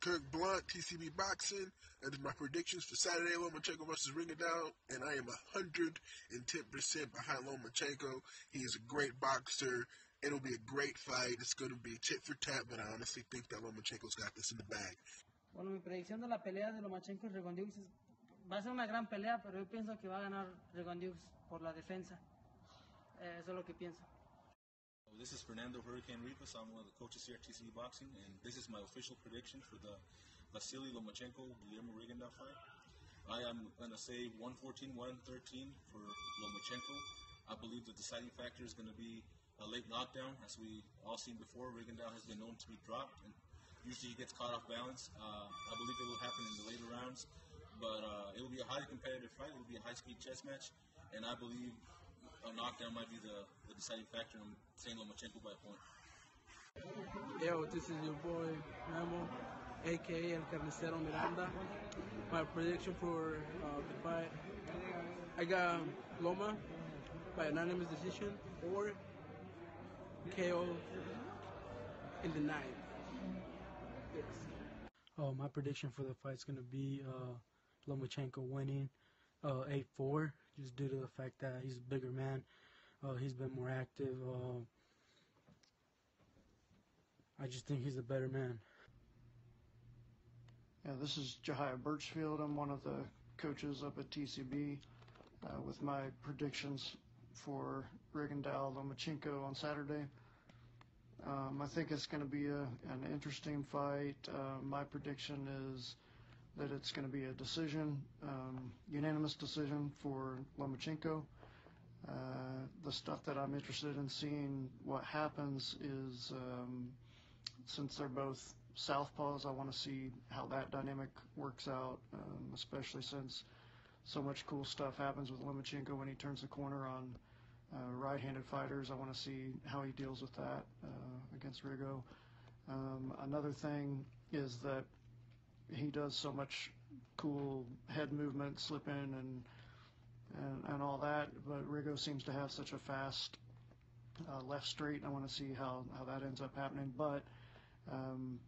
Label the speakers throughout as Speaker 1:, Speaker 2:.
Speaker 1: Kirk Blunt, TCB Boxing. That is my predictions for Saturday, Lomachenko versus Rigondeaux, and I am 110% behind Lomachenko. He is a great boxer. It'll be a great fight. It's going to be tit for tat, but I honestly think that Lomachenko's got this in the bag.
Speaker 2: Bueno, mi predicción de la pelea de Lomachenko y Rigondeaux es, va a ser una gran pelea, pero yo pienso que va a ganar Rigondeaux por la defensa. Eh, eso es lo que pienso.
Speaker 3: This is Fernando Hurricane Rivas. I'm one of the coaches here at TCB Boxing, and this is my official prediction for the Vasily Lomachenko Guillermo Rigondeaux fight. I am going to say 114 113 for Lomachenko. I believe the deciding factor is going to be a late knockdown. As we all seen before, Rigondeaux has been known to be dropped, and usually he gets caught off balance. Uh, I believe it will happen in the later rounds, but uh, it will be a highly competitive fight. It will be a high-speed chess match, and I believe a knockdown might be the, the deciding factor in saying Lomachenko by a point.
Speaker 4: Yo, this is your boy Memo, aka El Carnicero Miranda. My prediction for uh, the fight, I got Loma by unanimous decision or KO in the ninth. Yes.
Speaker 5: Oh, my prediction for the fight is gonna be uh, Lomachenko winning uh, 8-4, just due to the fact that he's a bigger man. Uh, he's been more active. Uh, I just think he's a better man.
Speaker 6: Yeah, this is Jahia Birchfield. I'm one of the coaches up at TCB uh, with my predictions for Rigondeaux Lomachenko on Saturday. Um, I think it's going to be a, an interesting fight. Uh, my prediction is that it's going to be a decision, um, unanimous decision for Lomachenko. Uh, the stuff that I'm interested in seeing what happens is um, since they're both southpaws, I want to see how that dynamic works out, um, especially since so much cool stuff happens with Lomachenko when he turns the corner on uh, right-handed fighters. I want to see how he deals with that uh, against Rigo. Um, another thing is that he does so much cool head movement, slipping and and, Rigo seems to have such a fast uh, left straight. I want to see how, how that ends up happening. But um,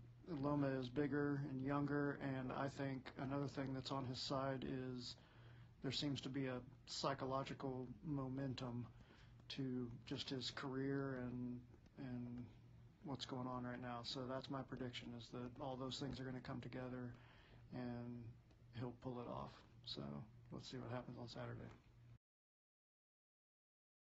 Speaker 6: Loma is bigger and younger, and I think another thing that's on his side is there seems to be a psychological momentum to just his career and and what's going on right now. So that's my prediction is that all those things are going to come together and he'll pull it off. So let's see what happens on Saturday.